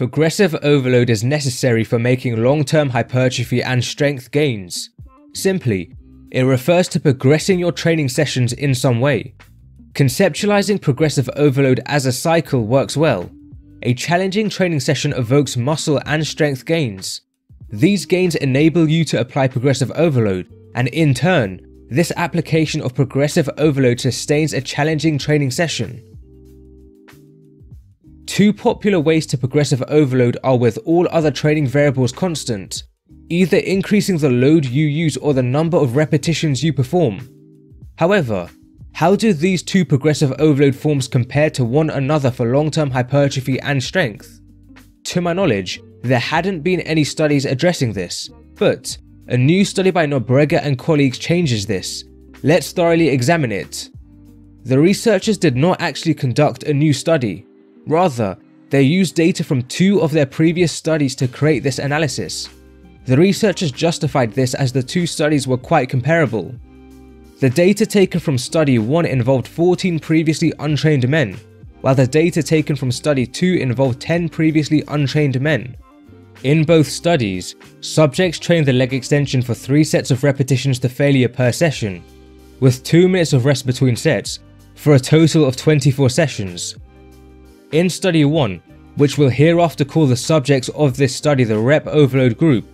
progressive overload is necessary for making long-term hypertrophy and strength gains. Simply, it refers to progressing your training sessions in some way. Conceptualizing progressive overload as a cycle works well. A challenging training session evokes muscle and strength gains. These gains enable you to apply progressive overload, and in turn, this application of progressive overload sustains a challenging training session. Two popular ways to progressive overload are with all other training variables constant, either increasing the load you use or the number of repetitions you perform. However, how do these two progressive overload forms compare to one another for long-term hypertrophy and strength? To my knowledge, there hadn't been any studies addressing this, but a new study by Nobrega and colleagues changes this. Let's thoroughly examine it. The researchers did not actually conduct a new study, Rather, they used data from two of their previous studies to create this analysis. The researchers justified this as the two studies were quite comparable. The data taken from study 1 involved 14 previously untrained men, while the data taken from study 2 involved 10 previously untrained men. In both studies, subjects trained the leg extension for 3 sets of repetitions to failure per session, with 2 minutes of rest between sets, for a total of 24 sessions. In study 1, which we'll hereafter call the subjects of this study the rep overload group,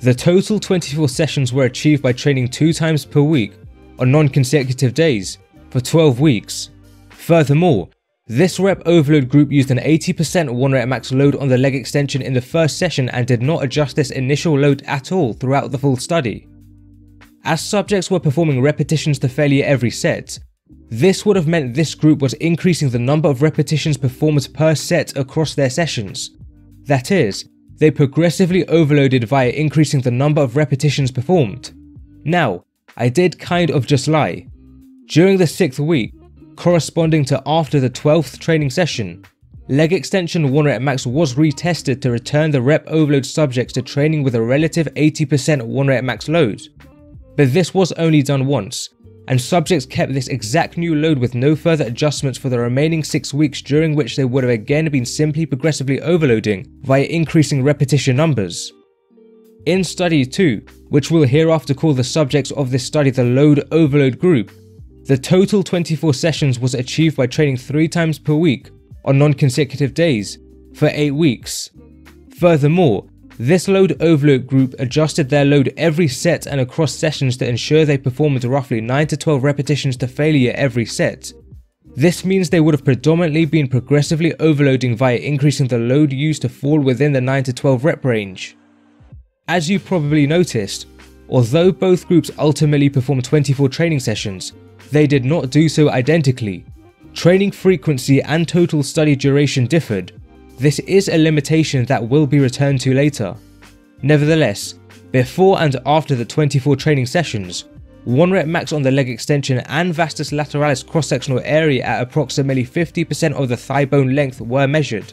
the total 24 sessions were achieved by training two times per week on non-consecutive days for 12 weeks. Furthermore, this rep overload group used an 80% 1 rep max load on the leg extension in the first session and did not adjust this initial load at all throughout the full study. As subjects were performing repetitions to failure every set, this would have meant this group was increasing the number of repetitions performed per set across their sessions. That is, they progressively overloaded via increasing the number of repetitions performed. Now, I did kind of just lie. During the 6th week, corresponding to after the 12th training session, leg extension 1 rep max was retested to return the rep overload subjects to training with a relative 80% 1 rep max load. But this was only done once, and subjects kept this exact new load with no further adjustments for the remaining 6 weeks during which they would have again been simply progressively overloading via increasing repetition numbers. In study 2, which we'll hereafter call the subjects of this study the load overload group, the total 24 sessions was achieved by training 3 times per week on non-consecutive days for 8 weeks. Furthermore, this load overload group adjusted their load every set and across sessions to ensure they performed roughly 9 to 12 repetitions to failure every set. This means they would have predominantly been progressively overloading via increasing the load used to fall within the 9 to 12 rep range. As you probably noticed, although both groups ultimately performed 24 training sessions, they did not do so identically. Training frequency and total study duration differed, this is a limitation that will be returned to later. Nevertheless, before and after the 24 training sessions, 1 rep max on the leg extension and vastus lateralis cross-sectional area at approximately 50% of the thigh bone length were measured.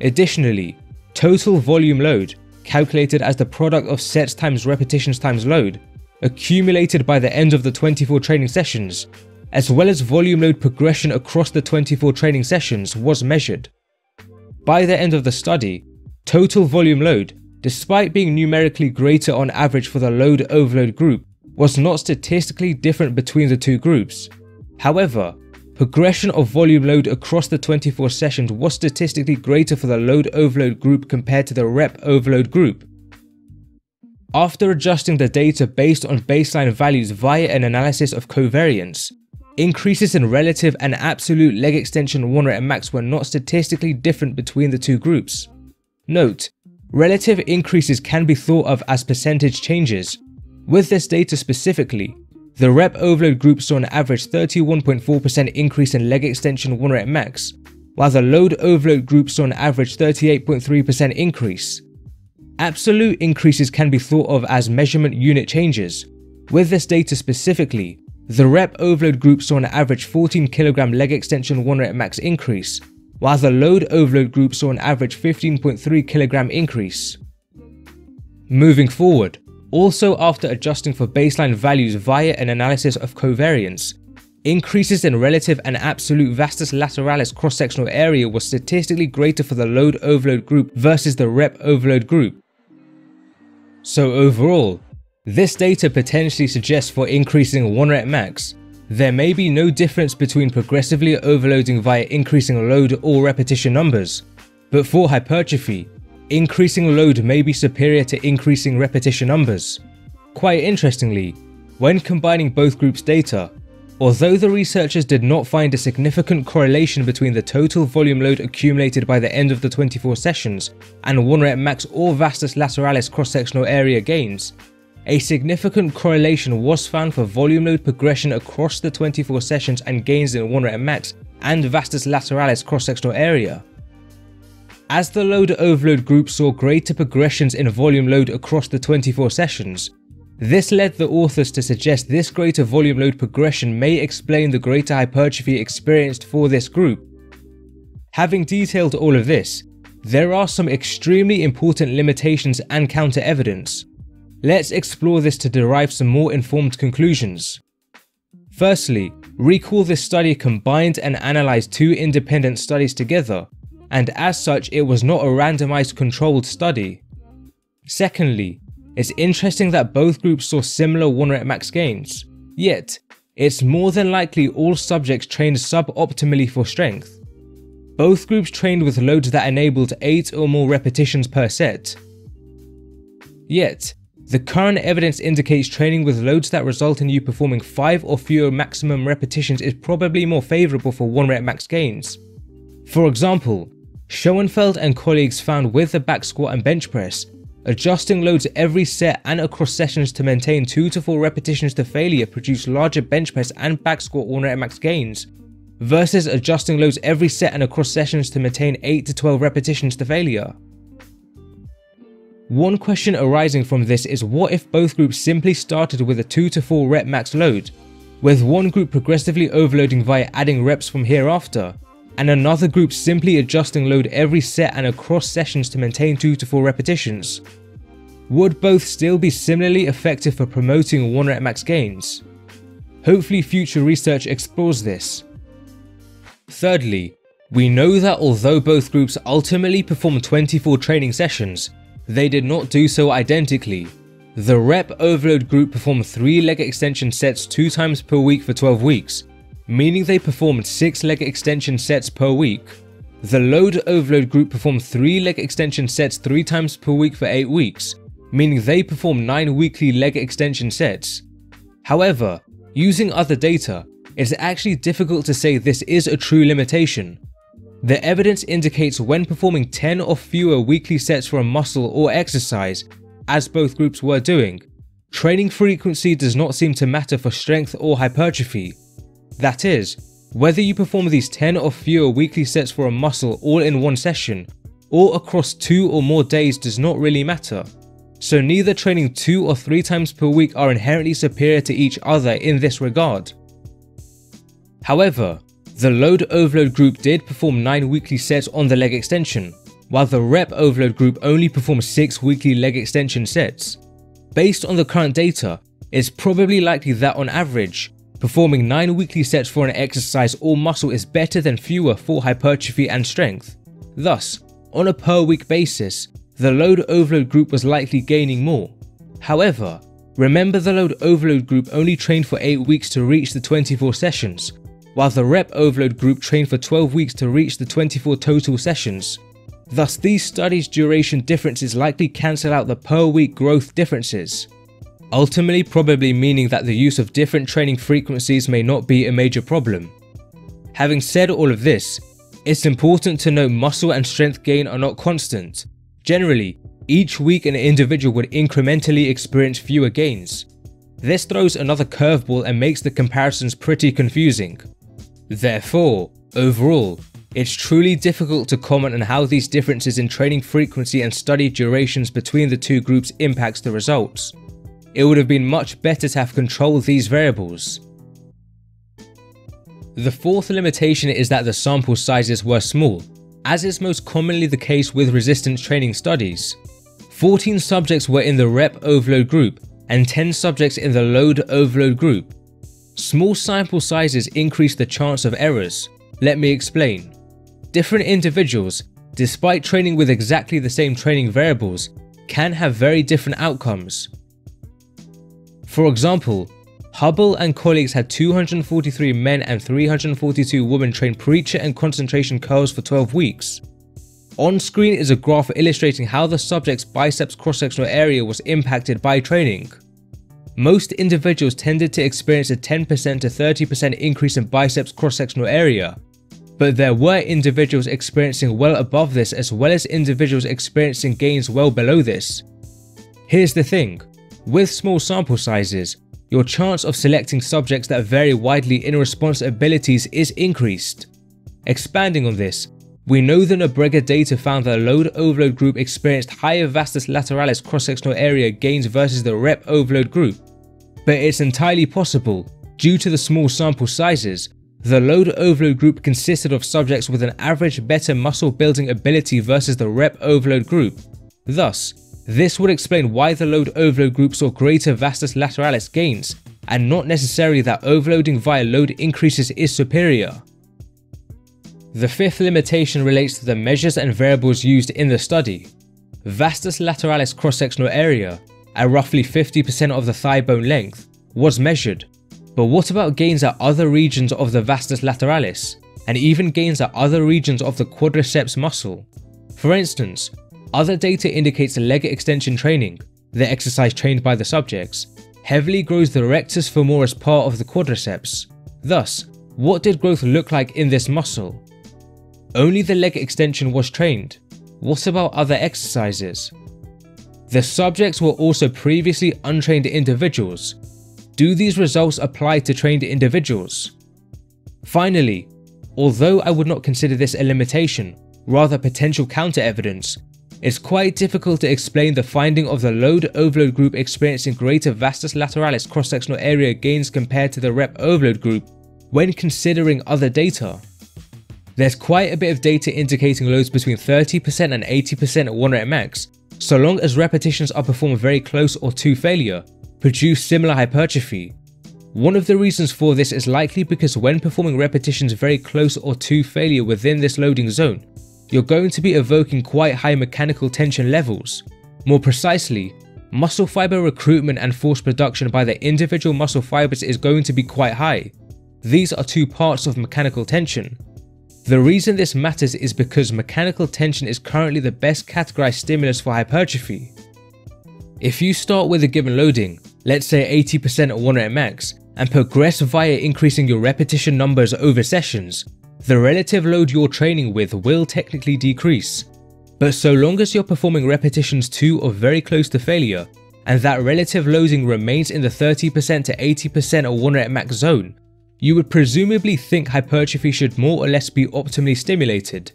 Additionally, total volume load, calculated as the product of sets times repetitions times load, accumulated by the end of the 24 training sessions, as well as volume load progression across the 24 training sessions was measured. By the end of the study, total volume load, despite being numerically greater on average for the load overload group, was not statistically different between the two groups. However, progression of volume load across the 24 sessions was statistically greater for the load overload group compared to the rep overload group. After adjusting the data based on baseline values via an analysis of covariance, Increases in relative and absolute leg extension 1 rep max were not statistically different between the two groups. Note, relative increases can be thought of as percentage changes. With this data specifically, the rep overload group saw an average 31.4% increase in leg extension 1 rep max, while the load overload group saw an average 38.3% increase. Absolute increases can be thought of as measurement unit changes. With this data specifically, the rep overload group saw an average 14 kg leg extension 1 rep max increase, while the load overload group saw an average 15.3 kg increase. Moving forward, also after adjusting for baseline values via an analysis of covariance, increases in relative and absolute vastus lateralis cross-sectional area was statistically greater for the load overload group versus the rep overload group. So overall, this data potentially suggests for increasing 1 rep max, there may be no difference between progressively overloading via increasing load or repetition numbers, but for hypertrophy, increasing load may be superior to increasing repetition numbers. Quite interestingly, when combining both groups' data, although the researchers did not find a significant correlation between the total volume load accumulated by the end of the 24 sessions and 1 rep max or vastus lateralis cross-sectional area gains, a significant correlation was found for volume load progression across the 24 sessions and gains in 1 rep max and vastus lateralis cross-sectional area. As the load overload group saw greater progressions in volume load across the 24 sessions, this led the authors to suggest this greater volume load progression may explain the greater hypertrophy experienced for this group. Having detailed all of this, there are some extremely important limitations and counter evidence. Let's explore this to derive some more informed conclusions. Firstly, recall this study combined and analysed two independent studies together and as such it was not a randomized controlled study. Secondly, it's interesting that both groups saw similar 1 rep max gains, yet it's more than likely all subjects trained suboptimally for strength. Both groups trained with loads that enabled 8 or more repetitions per set. Yet, the current evidence indicates training with loads that result in you performing 5 or fewer maximum repetitions is probably more favourable for 1 rep max gains. For example, Schoenfeld and colleagues found with the back squat and bench press, adjusting loads every set and across sessions to maintain 2 to 4 repetitions to failure produced larger bench press and back squat 1 rep max gains, versus adjusting loads every set and across sessions to maintain 8 to 12 repetitions to failure. One question arising from this is what if both groups simply started with a 2 to 4 rep max load, with one group progressively overloading via adding reps from hereafter, and another group simply adjusting load every set and across sessions to maintain 2 to 4 repetitions. Would both still be similarly effective for promoting 1 rep max gains? Hopefully future research explores this. Thirdly, we know that although both groups ultimately performed 24 training sessions, they did not do so identically. The rep overload group performed 3 leg extension sets 2 times per week for 12 weeks, meaning they performed 6 leg extension sets per week. The load overload group performed 3 leg extension sets 3 times per week for 8 weeks, meaning they performed 9 weekly leg extension sets. However, using other data, it's actually difficult to say this is a true limitation. The evidence indicates when performing 10 or fewer weekly sets for a muscle or exercise, as both groups were doing, training frequency does not seem to matter for strength or hypertrophy, that is, whether you perform these 10 or fewer weekly sets for a muscle all in one session, or across two or more days does not really matter. So neither training two or three times per week are inherently superior to each other in this regard. However, the load overload group did perform 9 weekly sets on the leg extension, while the rep overload group only performed 6 weekly leg extension sets. Based on the current data, it's probably likely that on average, Performing 9 weekly sets for an exercise or muscle is better than fewer for hypertrophy and strength. Thus, on a per week basis, the load overload group was likely gaining more. However, remember the load overload group only trained for 8 weeks to reach the 24 sessions, while the rep overload group trained for 12 weeks to reach the 24 total sessions. Thus, these studies' duration differences likely cancel out the per week growth differences ultimately probably meaning that the use of different training frequencies may not be a major problem. Having said all of this, it's important to note muscle and strength gain are not constant. Generally, each week an individual would incrementally experience fewer gains. This throws another curveball and makes the comparisons pretty confusing. Therefore, overall, it's truly difficult to comment on how these differences in training frequency and study durations between the two groups impacts the results it would have been much better to have controlled these variables. The fourth limitation is that the sample sizes were small, as is most commonly the case with resistance training studies. 14 subjects were in the rep overload group and 10 subjects in the load overload group. Small sample sizes increase the chance of errors. Let me explain. Different individuals, despite training with exactly the same training variables, can have very different outcomes. For example, Hubal and colleagues had 243 men and 342 women train preacher and concentration curls for 12 weeks. On screen is a graph illustrating how the subject's biceps cross-sectional area was impacted by training. Most individuals tended to experience a 10% to 30% increase in biceps cross-sectional area, but there were individuals experiencing well above this as well as individuals experiencing gains well below this. Here's the thing, with small sample sizes, your chance of selecting subjects that vary widely in response abilities is increased. Expanding on this, we know the Nobrega data found that the load overload group experienced higher vastus lateralis cross-sectional area gains versus the rep overload group, but it's entirely possible, due to the small sample sizes, the load overload group consisted of subjects with an average better muscle building ability versus the rep overload group. Thus, this would explain why the load overload group saw greater vastus lateralis gains, and not necessarily that overloading via load increases is superior. The fifth limitation relates to the measures and variables used in the study. Vastus lateralis cross-sectional area at roughly 50% of the thigh bone length, was measured. But what about gains at other regions of the vastus lateralis, and even gains at other regions of the quadriceps muscle? For instance, other data indicates leg extension training, the exercise trained by the subjects, heavily grows the rectus femoris part of the quadriceps. Thus, what did growth look like in this muscle? Only the leg extension was trained. What about other exercises? The subjects were also previously untrained individuals. Do these results apply to trained individuals? Finally, although I would not consider this a limitation, rather potential counter-evidence, it's quite difficult to explain the finding of the load overload group experiencing greater vastus lateralis cross-sectional area gains compared to the rep overload group when considering other data. There's quite a bit of data indicating loads between 30% and 80% at 1 rep max, so long as repetitions are performed very close or to failure, produce similar hypertrophy. One of the reasons for this is likely because when performing repetitions very close or to failure within this loading zone, you're going to be evoking quite high mechanical tension levels. More precisely, muscle fiber recruitment and force production by the individual muscle fibers is going to be quite high. These are two parts of mechanical tension, the reason this matters is because mechanical tension is currently the best categorized stimulus for hypertrophy. If you start with a given loading, let's say 80% at 1 rep max, and progress via increasing your repetition numbers over sessions, the relative load you're training with will technically decrease. But so long as you're performing repetitions to or very close to failure, and that relative loading remains in the 30% to 80% at 1 rep max zone, you would presumably think hypertrophy should more or less be optimally stimulated.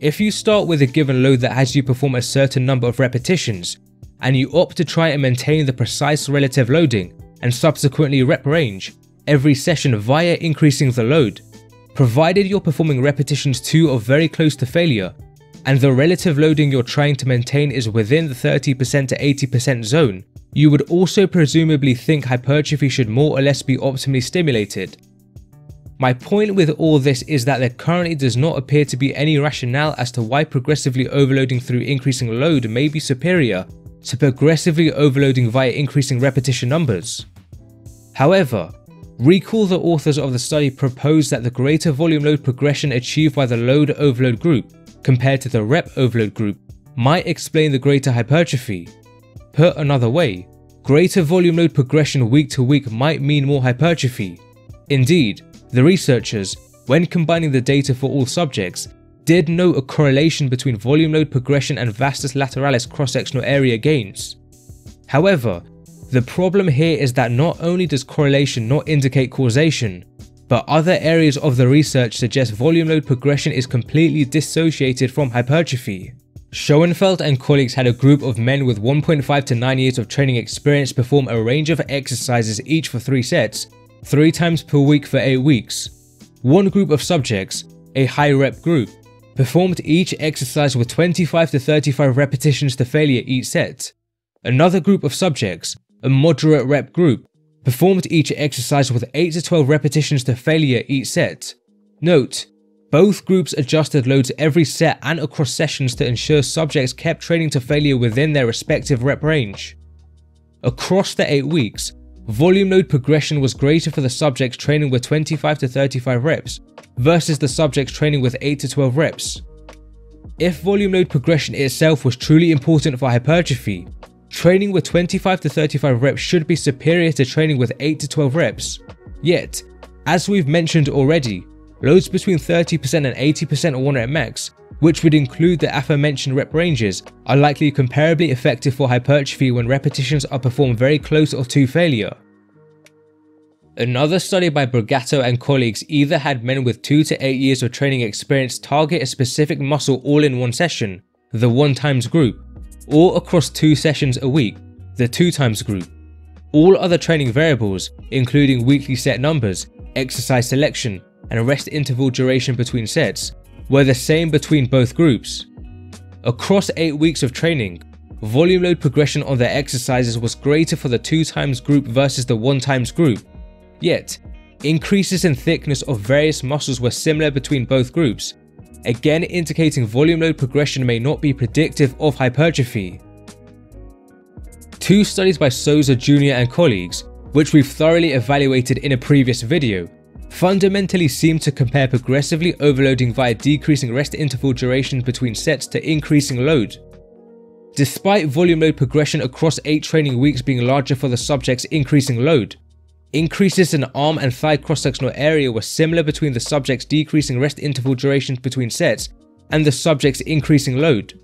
If you start with a given load that has you perform a certain number of repetitions, and you opt to try and maintain the precise relative loading and subsequently rep range every session via increasing the load, provided you're performing repetitions to or very close to failure, and the relative loading you're trying to maintain is within the 30% to 80% zone, you would also presumably think hypertrophy should more or less be optimally stimulated. My point with all this is that there currently does not appear to be any rationale as to why progressively overloading through increasing load may be superior to progressively overloading via increasing repetition numbers. However, recall the authors of the study proposed that the greater volume load progression achieved by the load overload group compared to the rep overload group might explain the greater hypertrophy, Put another way, greater volume load progression week to week might mean more hypertrophy. Indeed, the researchers, when combining the data for all subjects, did note a correlation between volume load progression and vastus lateralis cross-sectional area gains. However, the problem here is that not only does correlation not indicate causation, but other areas of the research suggest volume load progression is completely dissociated from hypertrophy. Schoenfeld and colleagues had a group of men with 1.5 to 9 years of training experience perform a range of exercises each for 3 sets, 3 times per week for 8 weeks. One group of subjects, a high rep group, performed each exercise with 25 to 35 repetitions to failure each set. Another group of subjects, a moderate rep group, performed each exercise with 8 to 12 repetitions to failure each set. Note, both groups adjusted loads every set and across sessions to ensure subjects kept training to failure within their respective rep range. Across the 8 weeks, volume load progression was greater for the subjects training with 25 to 35 reps versus the subjects training with 8 to 12 reps. If volume load progression itself was truly important for hypertrophy, training with 25 to 35 reps should be superior to training with 8 to 12 reps. Yet, as we've mentioned already, loads between 30% and 80% of 1 rep max, which would include the aforementioned rep ranges, are likely comparably effective for hypertrophy when repetitions are performed very close or to failure. Another study by Brigatto and colleagues either had men with 2 to 8 years of training experience target a specific muscle all in one session, the 1 times group, or across 2 sessions a week, the 2 times group. All other training variables, including weekly set numbers, exercise selection, and rest interval duration between sets, were the same between both groups. Across 8 weeks of training, volume load progression on their exercises was greater for the 2 times group versus the 1 times group, Yet, increases in thickness of various muscles were similar between both groups, again indicating volume load progression may not be predictive of hypertrophy. Two studies by Souza Jr. and colleagues, which we've thoroughly evaluated in a previous video, fundamentally seem to compare progressively overloading via decreasing rest interval duration between sets to increasing load. Despite volume load progression across 8 training weeks being larger for the subject's increasing load, Increases in arm and thigh cross-sectional area were similar between the subject's decreasing rest interval durations between sets and the subject's increasing load.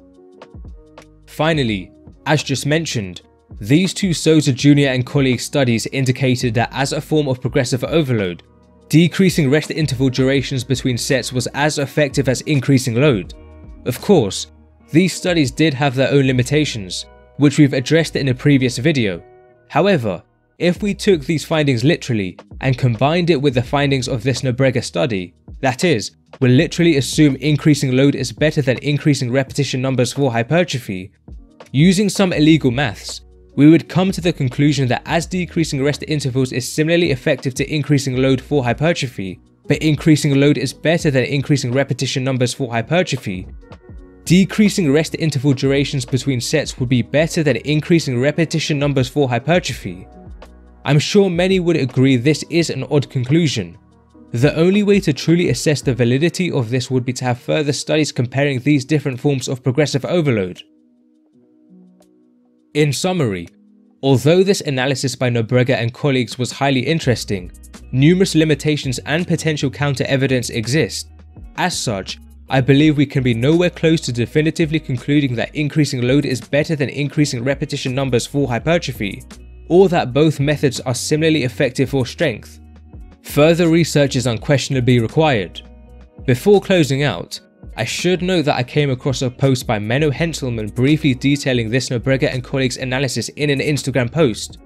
Finally, as just mentioned, these two Souza Jr. and colleague studies indicated that as a form of progressive overload, decreasing rest interval durations between sets was as effective as increasing load. Of course, these studies did have their own limitations, which we've addressed in a previous video. However, if we took these findings literally and combined it with the findings of this Nobrega study, that is, we'll literally assume increasing load is better than increasing repetition numbers for hypertrophy, using some illegal maths, we would come to the conclusion that as decreasing rest intervals is similarly effective to increasing load for hypertrophy, but increasing load is better than increasing repetition numbers for hypertrophy, decreasing rest interval durations between sets would be better than increasing repetition numbers for hypertrophy. I'm sure many would agree this is an odd conclusion. The only way to truly assess the validity of this would be to have further studies comparing these different forms of progressive overload. In summary, although this analysis by Nobrega and colleagues was highly interesting, numerous limitations and potential counter-evidence exist. As such, I believe we can be nowhere close to definitively concluding that increasing load is better than increasing repetition numbers for hypertrophy or that both methods are similarly effective for strength. Further research is unquestionably required. Before closing out, I should note that I came across a post by Menno Henselman briefly detailing this Nobrega and colleagues analysis in an Instagram post,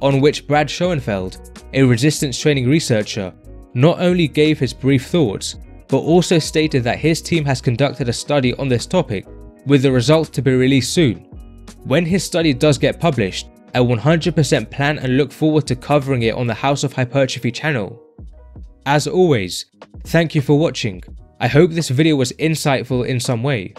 on which Brad Schoenfeld, a resistance training researcher, not only gave his brief thoughts, but also stated that his team has conducted a study on this topic, with the results to be released soon. When his study does get published, I 100% plan and look forward to covering it on the House of Hypertrophy channel. As always, thank you for watching. I hope this video was insightful in some way.